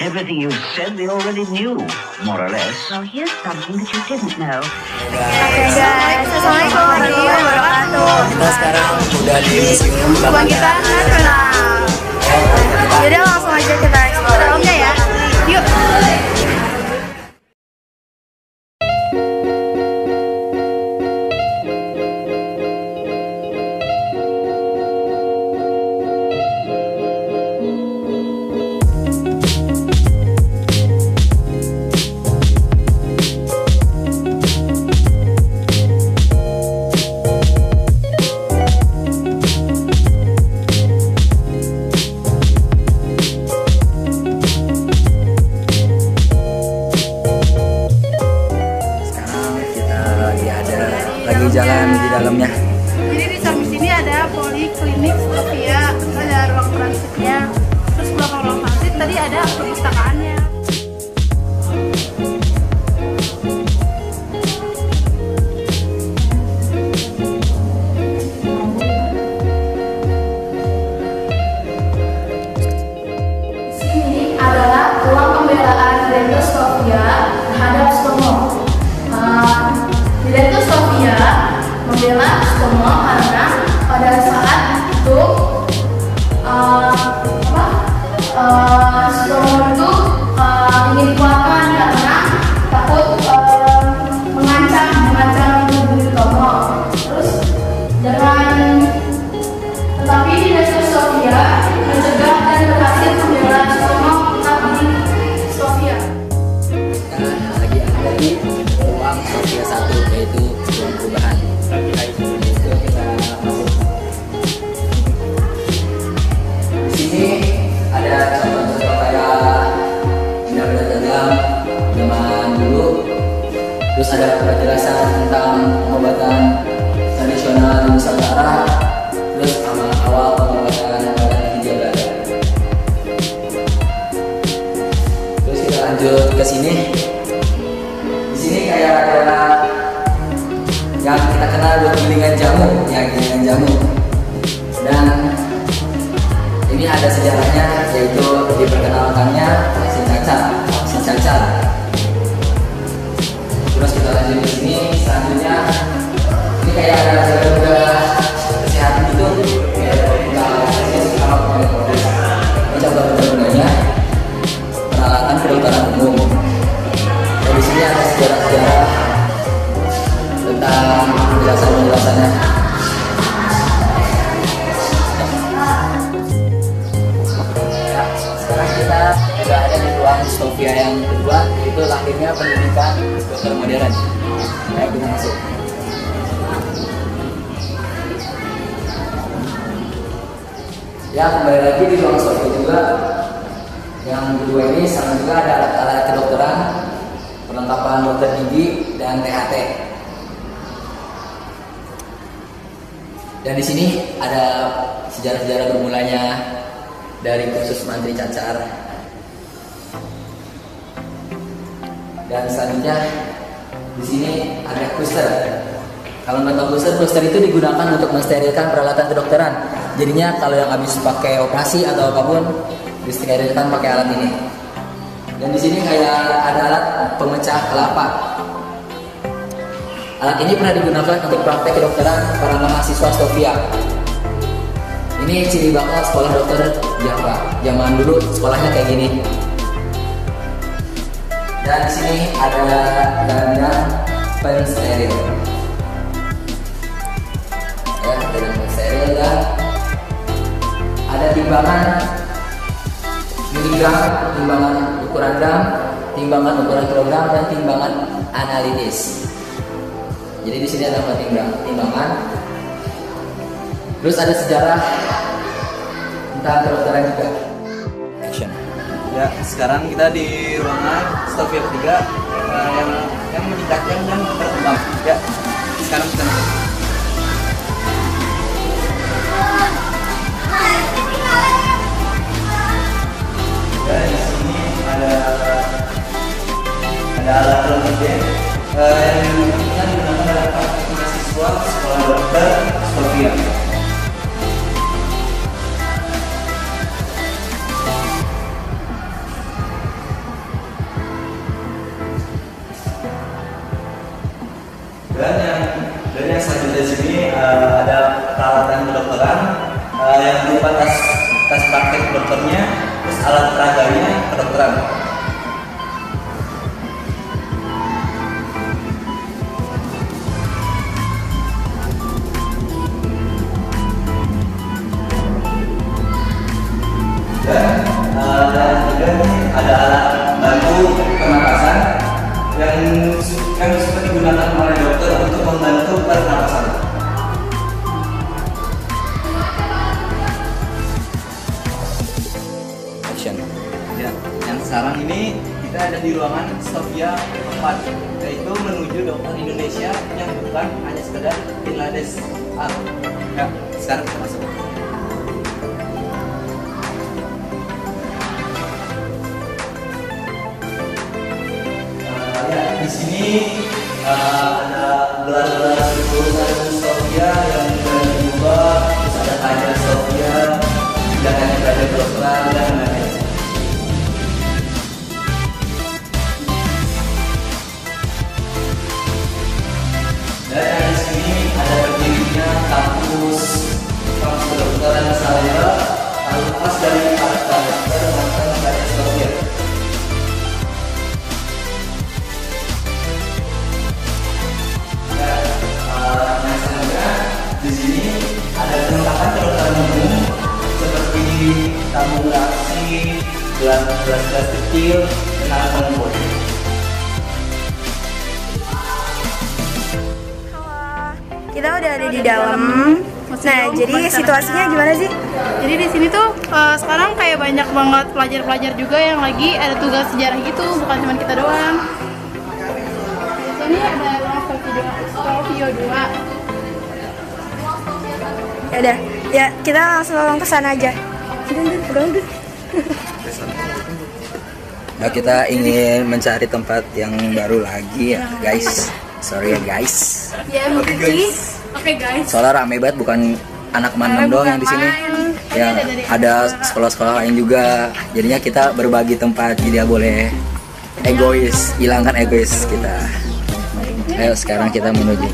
Everything you said we already knew, more or less. Well, here's something that you didn't know. Oke guys, Assalamualaikum warahmatullahi wabarakatuh. Kita sekarang udah di museum Buang kita nasional. Yaudah langsung aja kita explore dalamnya Stomo karena pada saat itu uh, apa? Uh, Stomo itu uh, ingin dikeluarkan karena takut uh, mengancam mengancam tubuh Stomo. Terus dengan tetapi Densus Sofia mencegah dan berhasil membela Stomo tetap di Sofia. Kita lagi ada di ruang Sofia 1 ada penjelasan tentang pengobatan tradisional di Nusantara. Terus sama awal pengobatan Hindia Belanda. Terus kita lanjut ke sini. Di sini kayak ada yang kita kenal buat gilingan jamu, ya gilingan jamu. Dan ini ada sejarahnya yaitu diperkenalkannya Di sini selanjutnya ini kayak ada benda kesehatan gitu. Ini benda-bendanya peralatan umum. Sini ada sejarah-sejarah tentang. Ya, sekarang kita sudah ada di ruang Sofia yang kedua, yaitu lahirnya pendidikan dokter modern. Ayo kita masuk. Ya, kembali lagi di ruang Sofia juga yang kedua ini sama juga ada alat-alat kedokteran, perlengkapan dokter gigi dan THT. Dan di sini ada sejarah-sejarah bermulanya dari kursus mantri cacar. Dan selanjutnya di sini ada kuster. Kalau nggak tahu kuster, kuster itu digunakan untuk mensterilkan peralatan kedokteran. Jadinya kalau yang habis pakai operasi atau apa pun disterilkan pakai alat ini. Dan di sini kayak ada alat pemecah kelapa. Alat ini pernah digunakan untuk praktek kedokteran para mahasiswa Sofia. Ini ciri bakal sekolah dokter Java. Zaman dulu sekolahnya kayak gini. Dan di sini ada ganda pensteril. Ya, ada pensteril dan ada timbangan miligram, timbangan ukuran gram, timbangan ukuran kilogram, dan timbangan analitis. Jadi di sini ada empat timbang, timbangan. Terus ada sejarah tentang kedokteran juga. Ya, sekarang kita di ruangan Sofia ketiga eh, yang yang meningkatkan dan berkembang. Ya, sekarang kita. Ya, di sini ada ada alat pelengkap eh, yang digunakan praktik mahasiswa sekolah dokter Sofia. Di ruangan Sofia 4 yaitu menuju dokter Indonesia yang bukan hanya sekedar Bangladesh Art. Ya, sekarang kita masuk. Eh, ya, di sini eh, ada gelar-gelar gelas-gelas kecil, alat pengukur. Kita udah ada di dalam. Nah, jadi situasinya gimana sih? Jadi di sini tuh eh, sekarang kayak banyak banget pelajar-pelajar juga yang lagi ada tugas sejarah gitu, bukan cuma kita doang. Di sini ada Sofio 2. Ya udah, ya kita langsung ke sana aja. Udah, udah, udah. Nah, kita ingin mencari tempat yang baru lagi ya, guys. Sorry ya, guys. Ya, mungkin guys. Oke guys. Soalnya rame banget bukan anak mandem doang yang di sini. Ya, ada sekolah-sekolah lain juga. Jadinya kita berbagi tempat, jadi ya boleh egois, hilangkan egois kita. Ayo sekarang kita menuju.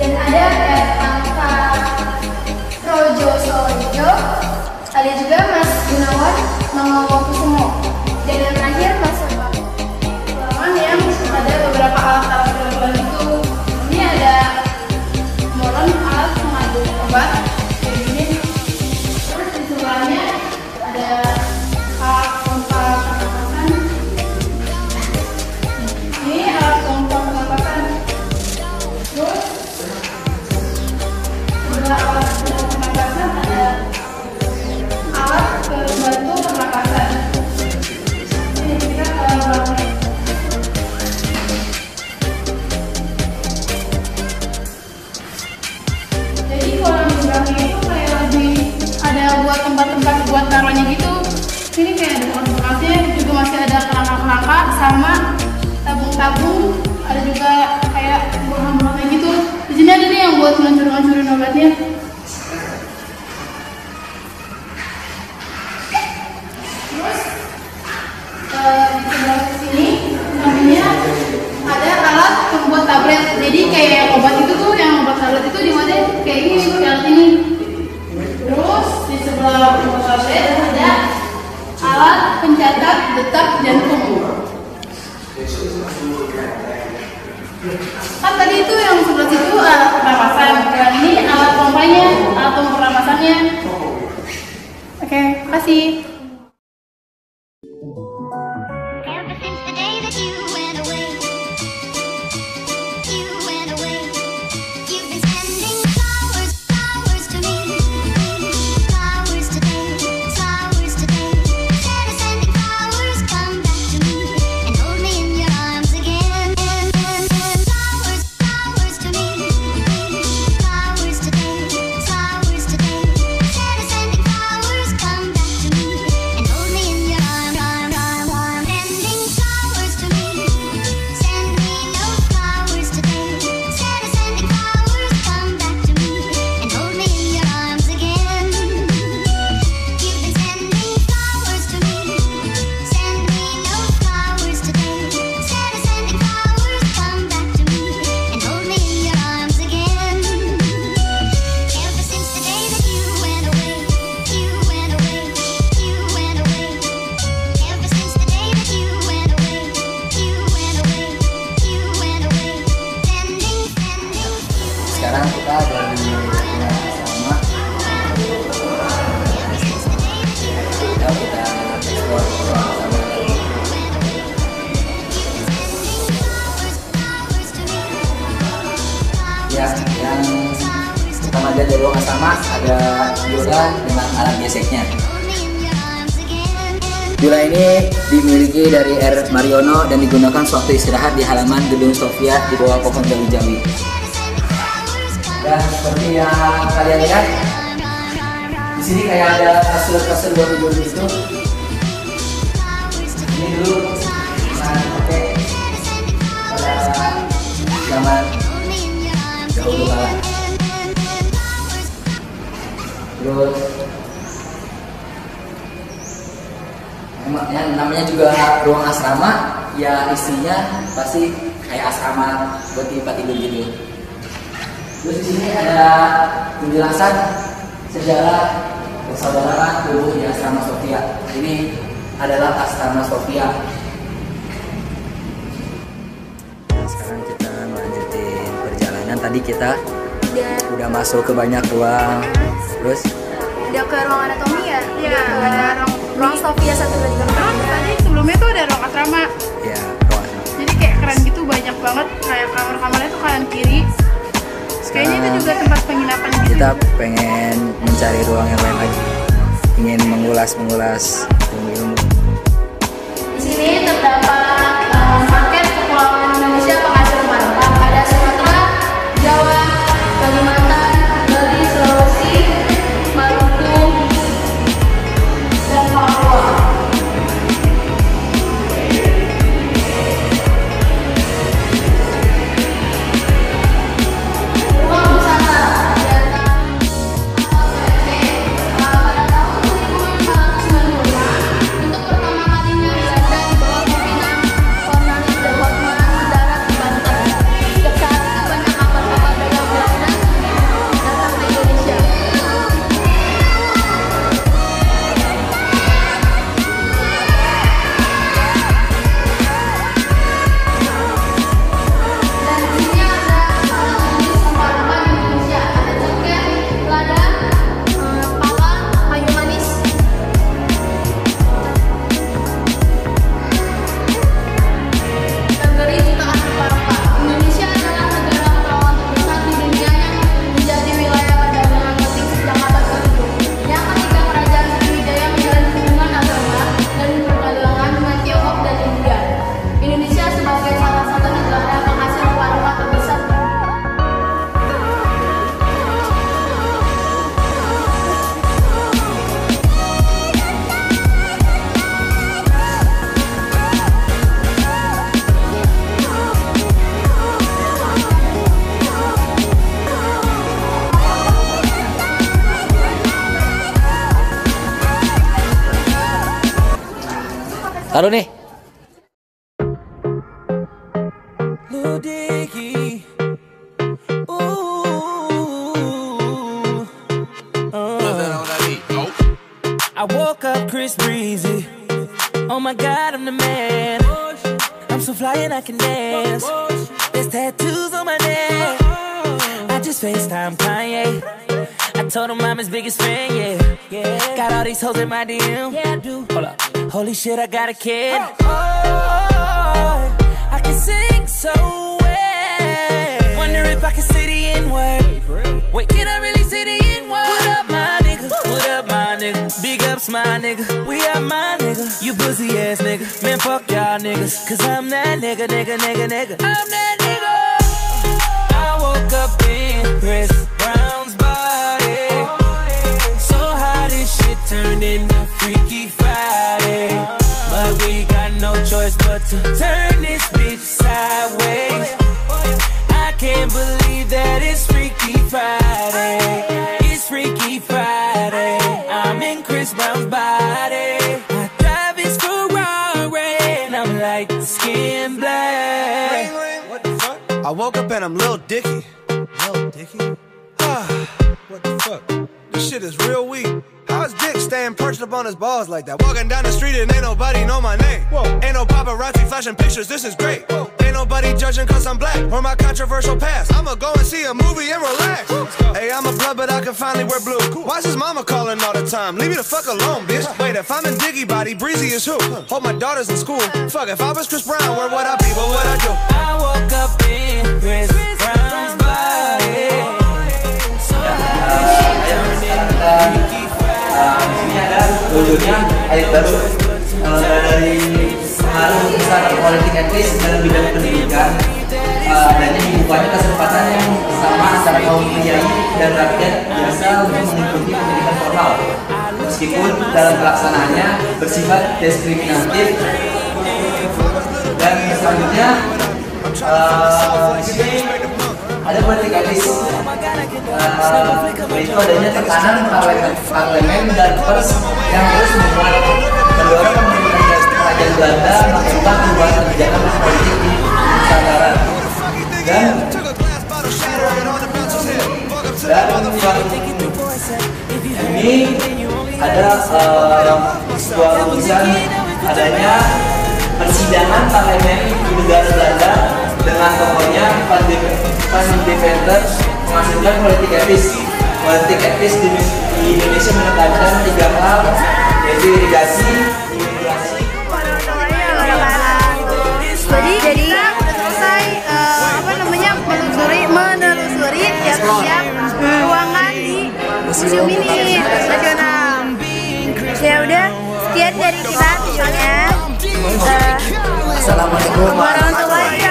Dan ada kayak ada juga kayak buah-buah kayak gitu. Di sini ada nih yang buat ngancur-ngancurin obatnya. Ada Yoda dengan alat geseknya. Biola ini dimiliki dari R. Mariono dan digunakan sewaktu istirahat di halaman gedung Sofia di bawah pohon jawi-jawi. Dan seperti yang kalian lihat, di sini kayak ada kasur-kasur buat tidur itu. Ini dulu pernah dipakai pada zaman dahulu kala. Terus yang namanya juga ruang asrama, ya isinya pasti kayak asrama buat tempat tidur gitu. Terus di sini ada penjelasan sejarah persaudaraan dulu di asrama Sofia. Ini adalah asrama Sofia. Nah, sekarang kita lanjutin perjalanan. Tadi kita udah masuk ke banyak ruang. Terus udah ke ruang anatomi ya? Iya, Udah ke ada ruang ruang Sofia satu dua tiga empat. Terus tadi sebelumnya tuh ada ruang asrama. ya ruang asrama. Jadi kayak keren gitu banyak banget kayak kamar-kamarnya tuh kanan kiri. Kayaknya itu juga tempat penginapan gitu. kita pengen mencari ruang yang lain lagi ingin mengulas-mengulas ilmu-ilmu Di Taruh nih. Lil Ooh. Uh. I woke up Chris Breezy. Oh my god, I'm the man. I'm so fly and I can dance. There's tattoos on my neck. I just FaceTime Kanye. I told him I'm his biggest fan, yeah. yeah. Got all these hoes in my DM. Yeah, I do. Hold up. Holy shit, I got a kid. Oh, oh, I can sing so well. Wonder if I can say the N word. Wait, can I really say the N word? What up, my nigga? What up, my nigga? Big ups, my nigga. We are my nigga. You pussy ass nigga. Man, fuck y'all niggas. Cause I'm that nigga, nigga, nigga, nigga. I'm that nigga. I woke up in Chris Brown's body. So how this shit turned into choice but to turn this bitch sideways. I can't believe that it's Freaky Friday. It's Freaky Friday. I'm in Chris Brown's body. I drive his Ferrari and I'm like skin black. What the fuck? I woke up and I'm Lil Dicky. Lil Dicky? Ah, what the fuck? This shit is real weak. How is Dick staying perched up on his balls like that? Walking down the street and ain't nobody know my name. Whoa. Ain't no paparazzi flashing pictures, this is great. Whoa. Ain't nobody judging cause I'm black or my controversial past. I'ma go and see a movie and relax. Hey, I'm a blood, but I can finally wear blue. Why's his mama calling all the time? Leave me the fuck alone, bitch. Wait, if I'm in Diggy body, Breezy is who? Hope my daughter's in school. Fuck, if I was Chris Brown, where would I be? What would I do? I woke up in Air Baru uh, dari pengaruh besar politik etis dalam bidang pendidikan uh, adanya dibukanya kesempatan yang sama antara kaum kiai dan rakyat biasa untuk mengikuti pendidikan formal. Meskipun dalam pelaksanaannya bersifat diskriminatif. Dan selanjutnya uh, di sini ada politik etis uh, itu adanya tekanan parlemen dan pers Belanda melakukan perubahan kebijakan politik di Nusantara dan dan ini ada uh, sebuah tulisan adanya persidangan parlemen di negara Belanda dengan tokohnya Van de Van Deventer menghasilkan politik etis. Politik etis di, di Indonesia menekankan tiga hal yaitu irigasi, museum ini nasional. Ya udah sekian dari kita videonya. Eh, Assalamualaikum warahmatullahi wabarakatuh.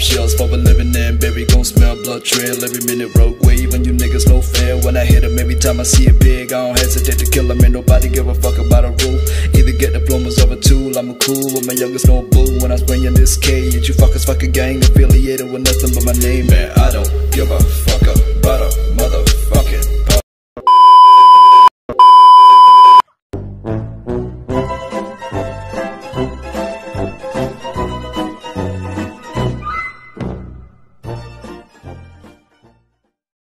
shells for a living and Barry gon' smell blood trail every minute road wave and you niggas no fair. When I hit him every time I see it big I don't hesitate to kill him and nobody give a fuck about a rule. Either get diplomas or a tool I'm a cool with my youngest no boo when I'm spraying this cage. You fuckers fuck a gang affiliated with nothing but my name. Man I don't give a fuck about a